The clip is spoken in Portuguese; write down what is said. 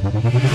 Música